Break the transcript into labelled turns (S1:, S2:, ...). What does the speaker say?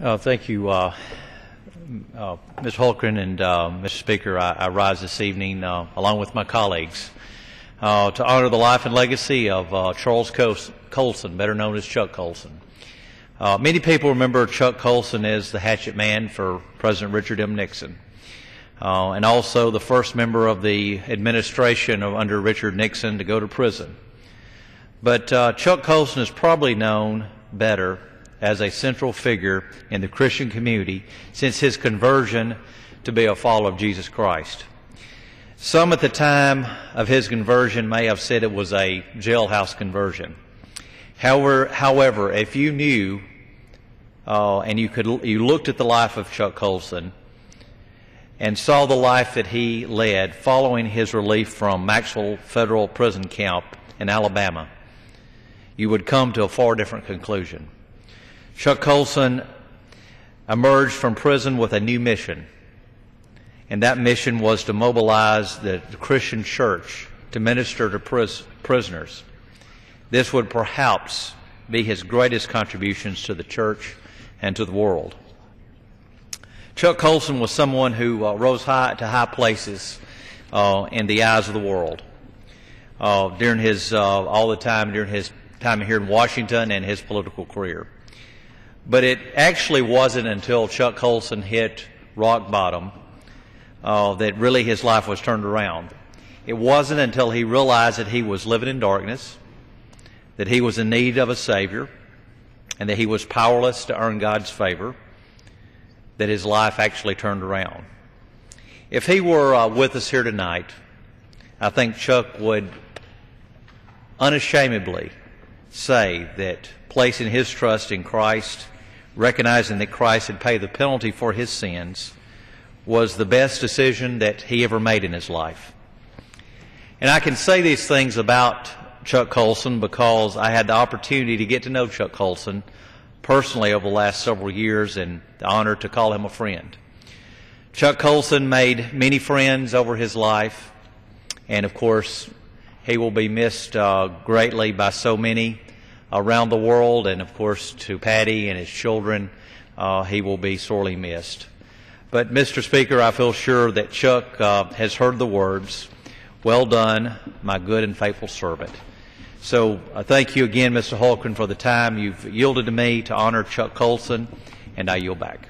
S1: Uh, Thank you, uh, uh, Ms. Hultgren and uh, Mr. Speaker. I I rise this evening, uh, along with my colleagues, uh, to honor the life and legacy of uh, Charles Colson, better known as Chuck Colson. Many people remember Chuck Colson as the hatchet man for President Richard M. Nixon, and also the first member of the administration of- under Richard Nixon to go to prison. But Chuck Colson is probably known better as a central figure in the Christian community since his conversion to be a follower of Jesus Christ. Some at the time of his conversion may have said it was a jailhouse conversion. However, however if you knew uh, and you could you looked at the life of Chuck Colson and saw the life that he led following his relief from Maxwell Federal Prison Camp in Alabama, you would come to a far different conclusion. Chuck Colson emerged from prison with a new mission, and that mission was to mobilize the Christian church to minister to pris- prisoners. This would perhaps be his greatest contributions to the church and to the world. Chuck Colson was someone who uh, rose high to high places uh, in the eyes of the world uh, during his uh, all the time during his time here in Washington and his political career. But it actually wasn't until Chuck Colson hit rock bottom uh, that really his life was turned around. It wasn't until he realized that he was living in darkness, that he was in need of a Savior, and that he was powerless to earn God's favor, that his life actually turned around. If he were uh, with us here tonight, I think Chuck would unashamedly say that placing his trust in Christ, recognizing that Christ had paid the penalty for his sins, was the best decision that he ever made in his life. And I can say these things about Chuck Colson because I had the opportunity to get to know Chuck Colson personally over the last several years and the honor to call him a friend. Chuck Colson made many friends over his life, and of course, he will be missed uh, greatly by so many around the world, and of course, to Patty and his children, uh, he will be sorely missed. But, Mr. Speaker, I feel sure that Chuck uh, has heard the words, Well done, my good and faithful servant. So, uh, thank you again, Mr. Holcomb, for the time you've yielded to me to honor Chuck Colson, and I yield back.